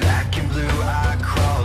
Black and blue, I crawl